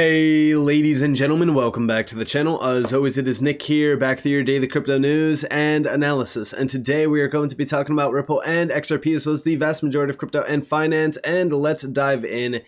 Hey ladies and gentlemen, welcome back to the channel. As always, it is Nick here, back with your daily crypto news and analysis. And today we are going to be talking about Ripple and XRP as well as the vast majority of crypto and finance. And let's dive in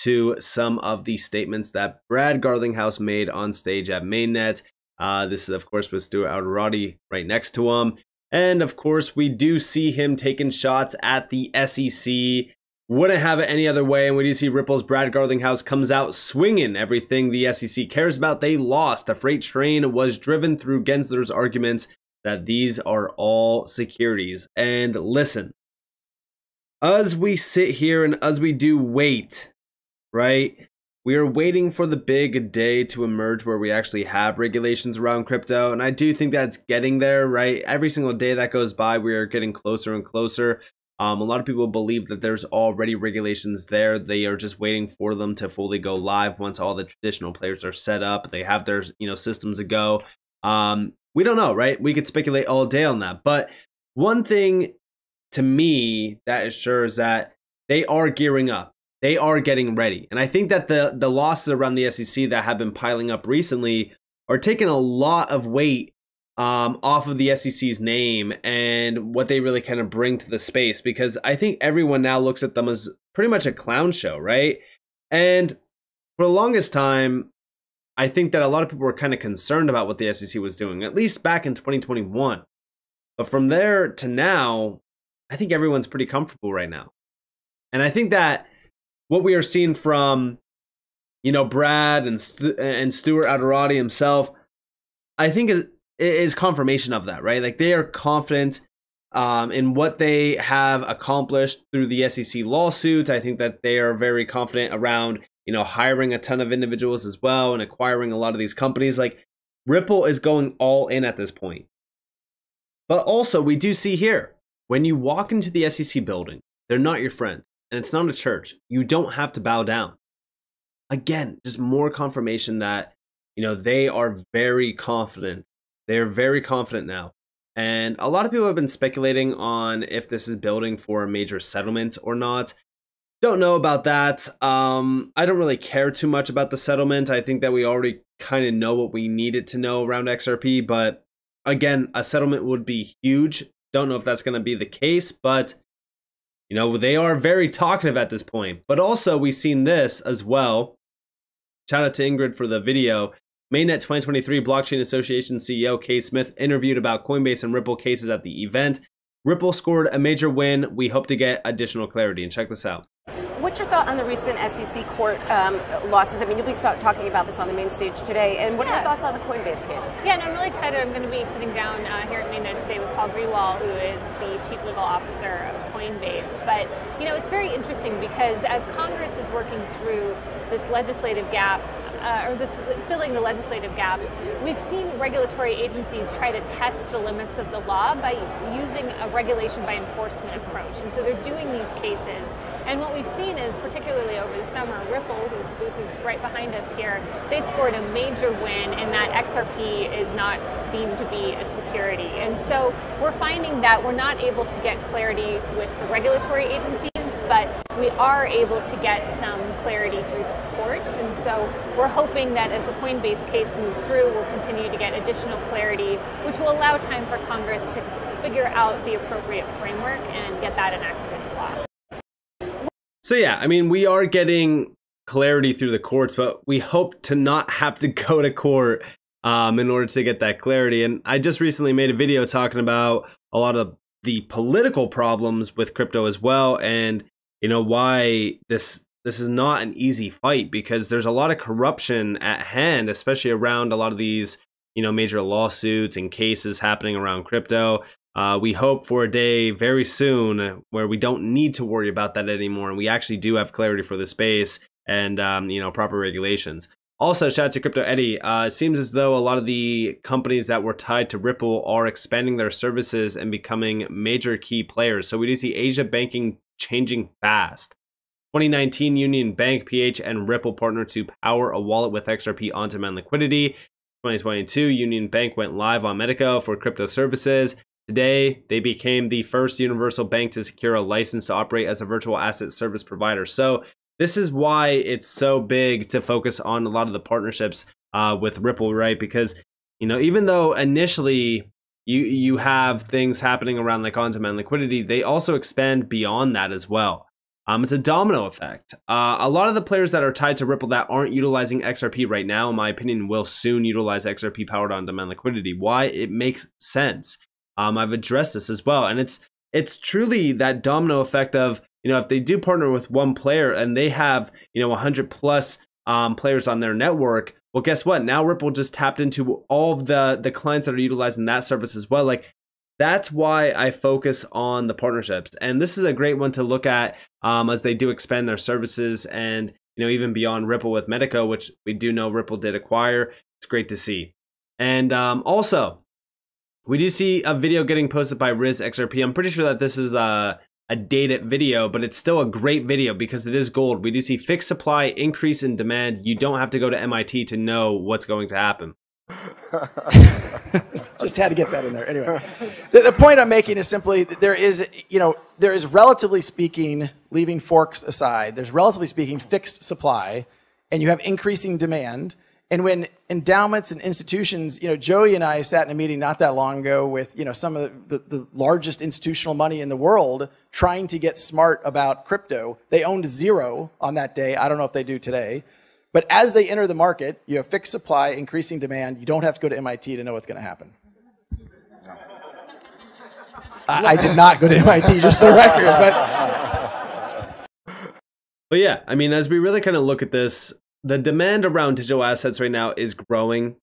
to some of the statements that Brad Garlinghouse made on stage at Mainnet. Uh, this is, of course, with Stuart Alderoty right next to him. And of course, we do see him taking shots at the SEC wouldn't have it any other way. And when you see Ripple's Brad Garlinghouse comes out swinging everything the SEC cares about, they lost. A freight train was driven through Gensler's arguments that these are all securities. And listen, as we sit here and as we do wait, right? We are waiting for the big day to emerge where we actually have regulations around crypto. And I do think that's getting there, right? Every single day that goes by, we are getting closer and closer. Um, a lot of people believe that there's already regulations there. They are just waiting for them to fully go live once all the traditional players are set up. They have their you know systems to go. Um, we don't know, right? We could speculate all day on that. But one thing to me that is sure is that they are gearing up. They are getting ready. And I think that the the losses around the SEC that have been piling up recently are taking a lot of weight um, off of the SEC's name and what they really kind of bring to the space because I think everyone now looks at them as pretty much a clown show, right? And for the longest time, I think that a lot of people were kind of concerned about what the SEC was doing, at least back in 2021. But from there to now, I think everyone's pretty comfortable right now. And I think that what we are seeing from, you know, Brad and, St- and Stuart Alderoty himself, I think is is confirmation of that, right? Like they are confident um, in what they have accomplished through the SEC lawsuits. I think that they are very confident around, you know, hiring a ton of individuals as well and acquiring a lot of these companies. Like Ripple is going all in at this point. But also, we do see here when you walk into the SEC building, they're not your friend, and it's not a church. You don't have to bow down. Again, just more confirmation that you know they are very confident they're very confident now. And a lot of people have been speculating on if this is building for a major settlement or not. Don't know about that. Um, I don't really care too much about the settlement. I think that we already kind of know what we needed to know around XRP. But again, a settlement would be huge. Don't know if that's going to be the case, but you know, they are very talkative at this point. But also, we've seen this as well. Shout out to Ingrid for the video. Mainnet 2023 Blockchain Association CEO Kay Smith interviewed about Coinbase and Ripple cases at the event. Ripple scored a major win. We hope to get additional clarity. And check this out. What's your thought on the recent SEC court um, losses? I mean, you'll be talking about this on the main stage today. And what yeah. are your thoughts on the Coinbase case? Yeah, no, I'm really excited. I'm going to be sitting down uh, here at Mainnet today with Paul Grewal, who is the chief legal officer of Coinbase. But, you know, it's very interesting because as Congress is working through this legislative gap uh, or this filling the legislative gap, we've seen regulatory agencies try to test the limits of the law by using a regulation by enforcement approach. And so they're doing these cases. And what we've seen is, particularly over the summer, Ripple, whose booth is right behind us here, they scored a major win in that XRP is not deemed to be a security. And so we're finding that we're not able to get clarity with the regulatory agencies but we are able to get some clarity through the courts. And so we're hoping that as the Coinbase case moves through, we'll continue to get additional clarity, which will allow time for Congress to figure out the appropriate framework and get that enacted into law. So, yeah, I mean, we are getting clarity through the courts, but we hope to not have to go to court um, in order to get that clarity. And I just recently made a video talking about a lot of the political problems with crypto as well. And you know why this this is not an easy fight because there's a lot of corruption at hand, especially around a lot of these you know major lawsuits and cases happening around crypto. Uh, we hope for a day very soon where we don't need to worry about that anymore, and we actually do have clarity for the space and um, you know proper regulations. Also, shout out to Crypto Eddie. Uh, it seems as though a lot of the companies that were tied to Ripple are expanding their services and becoming major key players. So we do see Asia banking changing fast. 2019 Union Bank, PH, and Ripple partner to power a wallet with XRP on demand liquidity. 2022 Union Bank went live on Metaco for crypto services. Today, they became the first universal bank to secure a license to operate as a virtual asset service provider. So, this is why it's so big to focus on a lot of the partnerships uh, with Ripple, right? Because you know, even though initially you you have things happening around like on-demand liquidity, they also expand beyond that as well. Um, it's a domino effect. Uh, a lot of the players that are tied to Ripple that aren't utilizing XRP right now, in my opinion, will soon utilize XRP powered on-demand liquidity. Why? It makes sense. Um, I've addressed this as well, and it's it's truly that domino effect of you know if they do partner with one player and they have you know 100 plus um, players on their network well guess what? Now ripple just tapped into all of the the clients that are utilizing that service as well. Like that's why i focus on the partnerships. And this is a great one to look at um, as they do expand their services and you know even beyond ripple with Metaco which we do know ripple did acquire. It's great to see. And um, also we do see a video getting posted by Riz XRP. I'm pretty sure that this is a, a dated video, but it's still a great video because it is gold. We do see fixed supply, increase in demand. You don't have to go to MIT to know what's going to happen. Just had to get that in there. Anyway, the, the, point I'm making is simply there is, you know, there is relatively speaking, leaving forks aside, there's relatively speaking fixed supply, and you have increasing demand. And when endowments and institutions, you know, Joey and I sat in a meeting not that long ago with, you know, some of the, the, largest institutional money in the world trying to get smart about crypto. They owned zero on that day. I don't know if they do today. But as they enter the market, you have fixed supply, increasing demand. You don't have to go to MIT to know what's going to happen. I, I did not go to MIT, just the record, but. But yeah, I mean, as we really kind of look at this, the demand around digital assets right now is growing,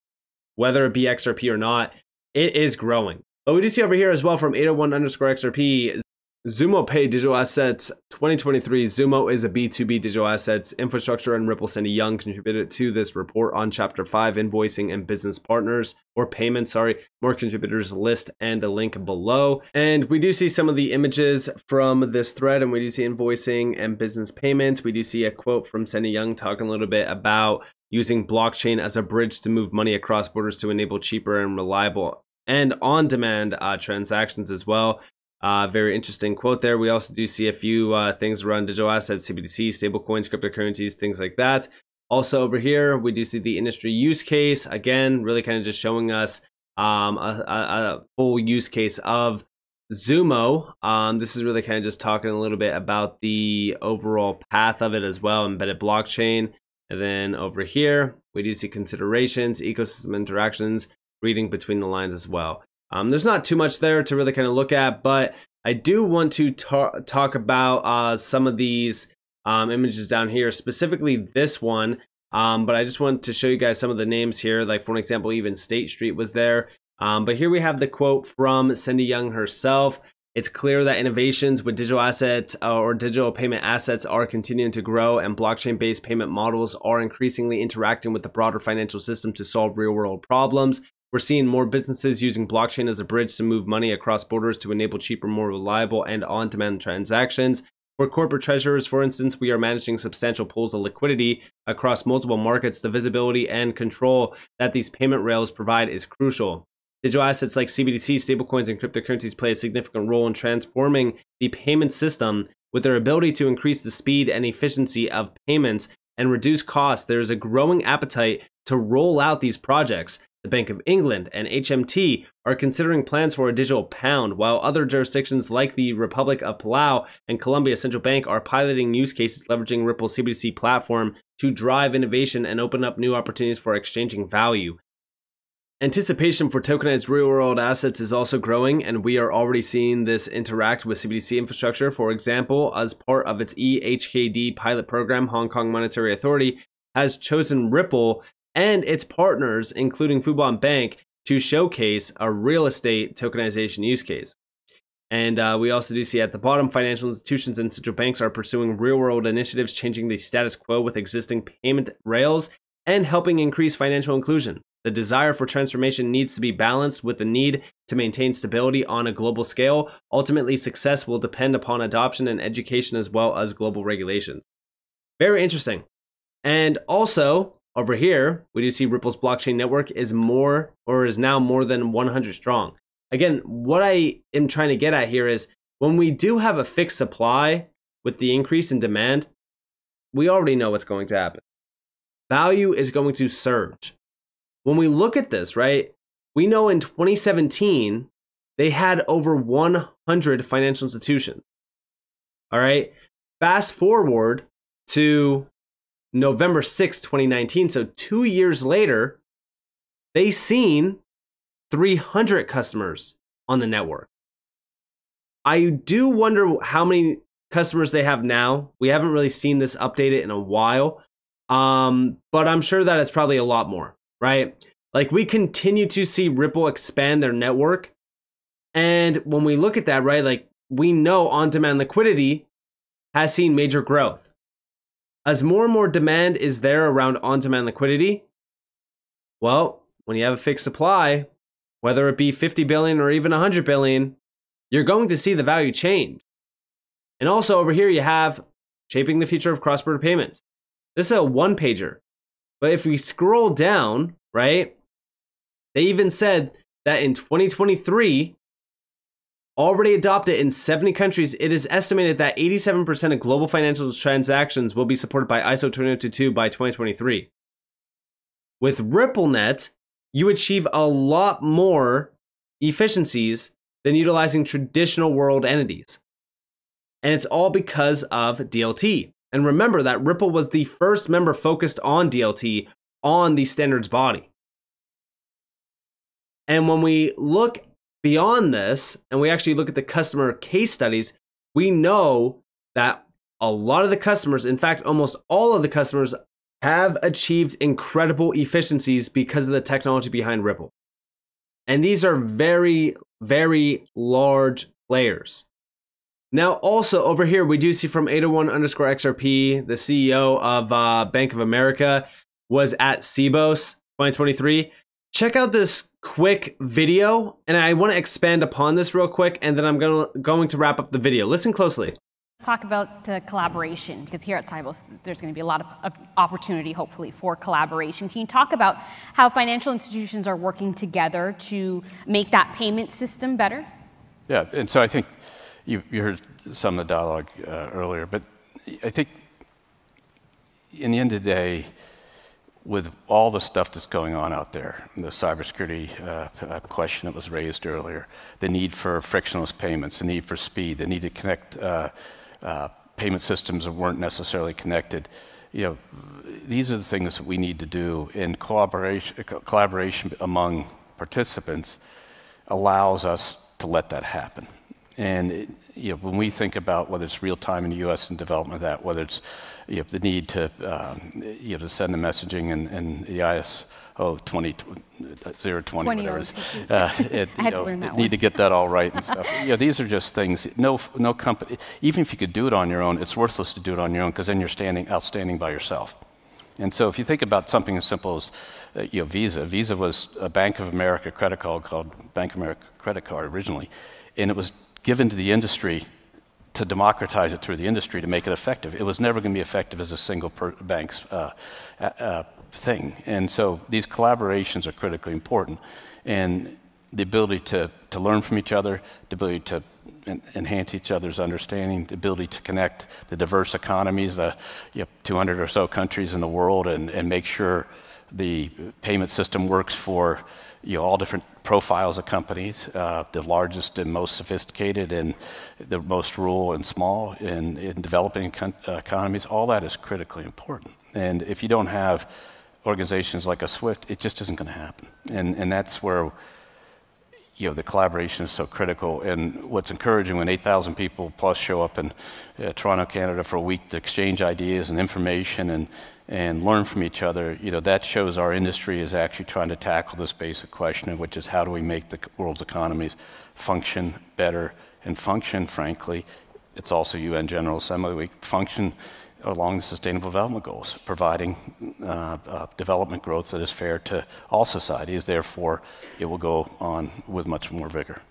whether it be XRP or not. It is growing. But we do see over here as well from 801 underscore XRP Zumo Pay Digital Assets 2023. Zumo is a B2B digital assets infrastructure, and Ripple Cindy Young contributed to this report on Chapter 5 Invoicing and Business Partners or Payments. Sorry, more contributors list and a link below. And we do see some of the images from this thread, and we do see invoicing and business payments. We do see a quote from Cindy Young talking a little bit about using blockchain as a bridge to move money across borders to enable cheaper and reliable and on demand uh, transactions as well. Uh, very interesting quote there. We also do see a few uh, things around digital assets, CBDC, stablecoins, cryptocurrencies, things like that. Also over here, we do see the industry use case. Again, really kind of just showing us um, a, a, a, full use case of Zumo. Um, this is really kind of just talking a little bit about the overall path of it as well, embedded blockchain. And then over here, we do see considerations, ecosystem interactions, reading between the lines as well. Um, there's not too much there to really kind of look at, but I do want to ta talk about uh, some of these um, images down here, specifically this one. Um, but I just want to show you guys some of the names here. Like for an example, even State Street was there. Um, but here we have the quote from Cindy Young herself. It's clear that innovations with digital assets uh, or digital payment assets are continuing to grow, and blockchain based payment models are increasingly interacting with the broader financial system to solve real world problems. We're seeing more businesses using blockchain as a bridge to move money across borders to enable cheaper, more reliable, and on demand transactions. For corporate treasurers, for instance, we are managing substantial pools of liquidity across multiple markets. The visibility and control that these payment rails provide is crucial. Digital assets like CBDC, stablecoins, and cryptocurrencies play a significant role in transforming the payment system with their ability to increase the speed and efficiency of payments and reduce costs. There is a growing appetite to roll out these projects. The Bank of England and HMT are considering plans for a digital pound, while other jurisdictions like the Republic of Palau and Colombia Central Bank are piloting use cases leveraging Ripple's CBDC platform to drive innovation and open up new opportunities for exchanging value. Anticipation for tokenized real world assets is also growing, and we are already seeing this interact with CBDC infrastructure. For example, as part of its EHKD pilot program, Hong Kong Monetary Authority has chosen Ripple and its partners, including Fubon Bank, to showcase a real estate tokenization use case. And uh, we also do see at the bottom, financial institutions and central banks are pursuing real world initiatives, changing the status quo with existing payment rails and helping increase financial inclusion. The desire for transformation needs to be balanced with the need to maintain stability on a global scale. Ultimately, success will depend upon adoption and education as well as global regulations. Very interesting. And also, over here, we do see Ripple's blockchain network is more or is now more than 100 strong. Again, what I am trying to get at here is when we do have a fixed supply with the increase in demand, we already know what's going to happen. Value is going to surge. When we look at this, right, we know in 2017, they had over 100 financial institutions. All right. Fast forward to November 6, 2019. So two years later, they seen 300 customers on the network. I do wonder how many customers they have now. We haven't really seen this updated in a while. Um, but I'm sure that it's probably a lot more, right? Like we continue to see Ripple expand their network. And when we look at that, right, like we know on demand liquidity has seen major growth. As more and more demand is there around on demand liquidity, well, when you have a fixed supply, whether it be 50 billion or even 100 billion, you're going to see the value change. And also over here, you have shaping the future of cross border payments. This is a one pager. But if we scroll down, right, they even said that in 2023, already adopted in 70 countries, it is estimated that 87% of global financial transactions will be supported by ISO 20022 by 2023. With RippleNet, you achieve a lot more efficiencies than utilizing traditional world entities. And it's all because of DLT. And remember that Ripple was the first member focused on DLT on the standards body. And when we look beyond this and we actually look at the customer case studies, we know that a lot of the customers, in fact, almost all of the customers, have achieved incredible efficiencies because of the technology behind Ripple. And these are very, very large players. Now, also over here, we do see from 801 underscore XRP, the CEO of uh, Bank of America was at Sibos 2023. Check out this quick video, and I want to expand upon this real quick, and then I'm gonna, going to wrap up the video. Listen closely. Let's talk about uh, collaboration because here at Sibos there's going to be a lot of, of, opportunity, hopefully, for collaboration. Can you talk about how financial institutions are working together to make that payment system better? Yeah, and so I think you, you heard some of the dialogue uh, earlier, but I think in the end of the day, with all the stuff that's going on out there, the cybersecurity uh, uh, question that was raised earlier, the need for frictionless payments, the need for speed, the need to connect uh, uh payment systems that weren't necessarily connected. You know, these are the things that we need to do, and collaboration, collaboration among participants allows us to let that happen. And it, you know, when we think about whether it's real time in the U.S. and development of that, whether it's you know, the need to um, you know to send the messaging and, and the ISO 20, 020, whatever it is, uh, it, I had know, to need one. to get that all right and stuff. yeah, these are just things. No, no company. Even if you could do it on your own, it's worthless to do it on your own because then you're standing outstanding by yourself. And so if you think about something as simple as uh, you know, Visa, Visa was a Bank of America credit card called Bank of America credit card originally, and it was given to the industry to democratize it through the industry to make it effective. It was never going to be effective as a single per- bank's uh, uh, thing. And so these collaborations are critically important. And the ability to, to learn from each other, the ability to en- enhance each other's understanding, the ability to connect the diverse economies, the you know, 200 or so countries in the world, and, and make sure the payment system works for you know, all different profiles of companies, uh, the largest and most sophisticated and the most rural and small in, in developing uh, economies, all that is critically important. And if you don't have organizations like a SWIFT, it just isn't going to happen. And, and that's where you know, the collaboration is so critical. And what's encouraging when 8,000 people plus show up in uh, Toronto, Canada for a week to exchange ideas and information and, and learn from each other, you know, that shows our industry is actually trying to tackle this basic question, which is how do we make the world's economies function better and function, frankly, it's also UN General Assembly Week, function along the Sustainable Development Goals, providing uh, uh, development growth that is fair to all societies. Therefore, it will go on with much more vigor.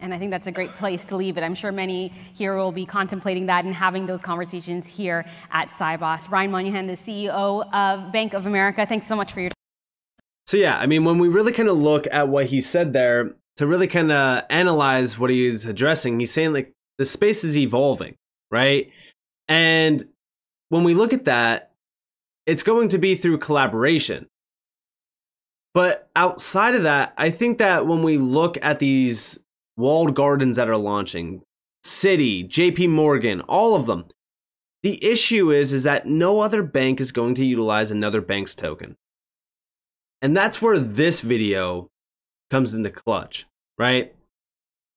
And I think that's a great place to leave it. I'm sure many here will be contemplating that and having those conversations here at Sibos. Brian Moynihan, the CEO of Bank of America, thanks so much for your time. So yeah, I mean, when we really kind of look at what he said there, to really kind of analyze what he's addressing, he's saying like the space is evolving, right? And when we look at that, it's going to be through collaboration. But outside of that, I think that when we look at these walled gardens that are launching, Citi, JP Morgan, all of them, the issue is is that no other bank is going to utilize another bank's token. And that's where this video comes into clutch, right?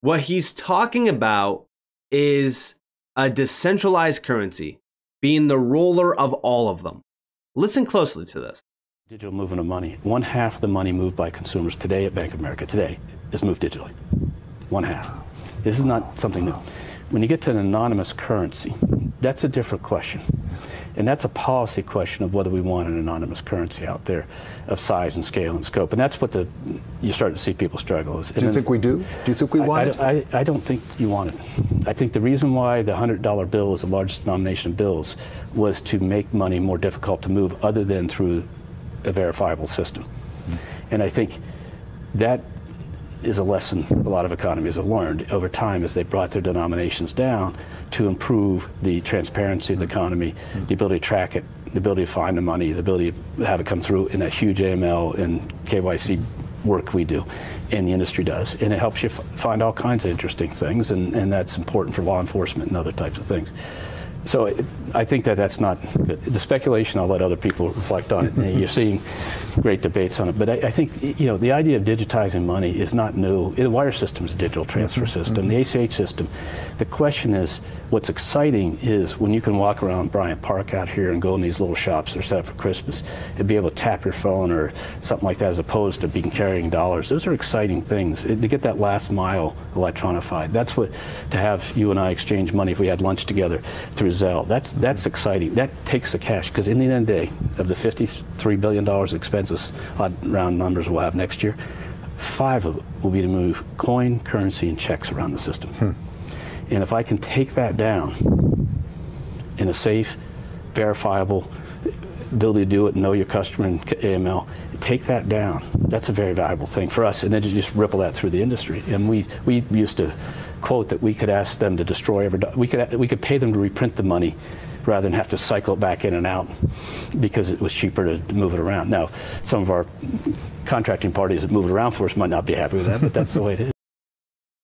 What he's talking about is a decentralized currency being the ruler of all of them. Listen closely to this. Digital movement of money. One half of the money moved by consumers today at Bank of America today is moved digitally. One half. This is not something new. When you get to an anonymous currency, that's a different question. And that's a policy question of whether we want an anonymous currency out there of size and scale and scope. And that's what the you start to see people struggle. Do you think we do? Do you think we want I, it? I, I, don't think you want it. I think the reason why the $100 bill was the largest denomination of bills was to make money more difficult to move other than through a verifiable system. Mm-hmm. And I think that is a lesson a lot of economies have learned over time as they brought their denominations down to improve the transparency of the economy, the ability to track it, the ability to find the money, the ability to have it come through in that huge AML and KYC work we do and the industry does. And it helps you find all kinds of interesting things, and, and that's important for law enforcement and other types of things. So it, I think that that's not good. The speculation, I'll let other people reflect on it. You're seeing great debates on it. But I, I, think, you know, the idea of digitizing money is not new. The wire system is a digital transfer mm-hmm. system. The ACH system. The question is, what's exciting is when you can walk around Bryant Park out here and go in these little shops that are set up for Christmas and be able to tap your phone or something like that as opposed to being carrying dollars. Those are exciting things. To get that last mile electronified. That's what, to have you and I exchange money if we had lunch together through That's, that's exciting. That takes the cash because in the end of the day, of the $53 billion expenses, odd round numbers we'll have next year, five of it will be to move coin, currency, and checks around the system. Hmm. And if I can take that down in a safe, verifiable, ability to do it, know your customer in AML, take that down. That's a very valuable thing for us. And then just ripple that through the industry. And we, we used to quote that we could ask them to destroy every, we could, we could pay them to reprint the money rather than have to cycle it back in and out because it was cheaper to move it around. Now, some of our contracting parties that move it around for us might not be happy with that, but that's the way it is.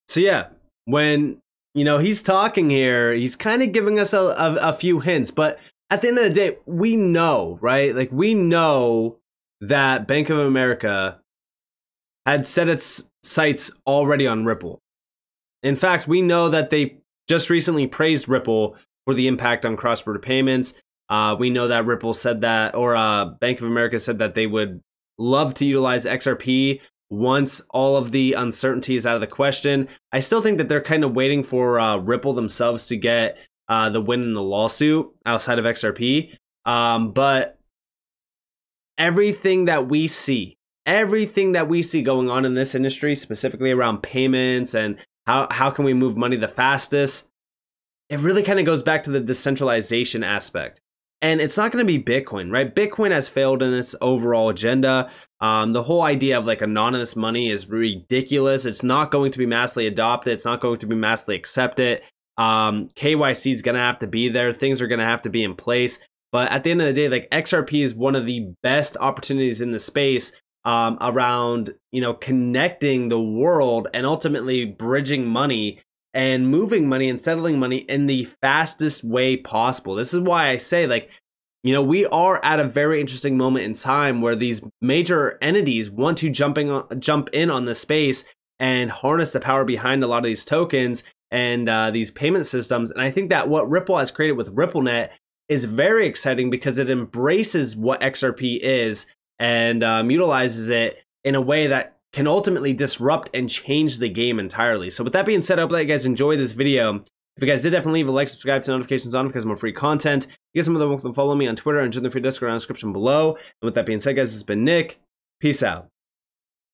So yeah, when you know, he's talking here. He's kind of giving us a, a, a, few hints, but at the end of the day, we know, right? Like, we know that Bank of America had set its sights already on Ripple. In fact, we know that they just recently praised Ripple for the impact on cross border payments. Uh, we know that Ripple said that, or uh, Bank of America said that they would love to utilize XRP once all of the uncertainty is out of the question. I still think that they're kind of waiting for uh, Ripple themselves to get uh, the win in the lawsuit outside of XRP. Um, but everything that we see, everything that we see going on in this industry, specifically around payments and how, how can we move money the fastest, it really kind of goes back to the decentralization aspect and it's not going to be Bitcoin, right? Bitcoin has failed in its overall agenda. Um, the whole idea of like anonymous money is ridiculous. It's not going to be massively adopted. It's not going to be massively accepted. Um, KYC is going to have to be there. Things are going to have to be in place. But at the end of the day, like XRP is one of the best opportunities in the space um, around you know connecting the world and ultimately bridging money and moving money and settling money in the fastest way possible. This is why I say, like, you know, we are at a very interesting moment in time where these major entities want to jumping jump in on the space and harness the power behind a lot of these tokens and uh, these payment systems. And I think that what Ripple has created with RippleNet is very exciting because it embraces what XRP is and um, utilizes it in a way that can ultimately disrupt and change the game entirely. So with that being said, I hope that you guys enjoyed this video. If you guys did, definitely leave a like, subscribe to notifications on because more free content. You guys are more welcome to follow me on Twitter and join the free Discord in the description below. And with that being said, guys, it's been Nick. Peace out.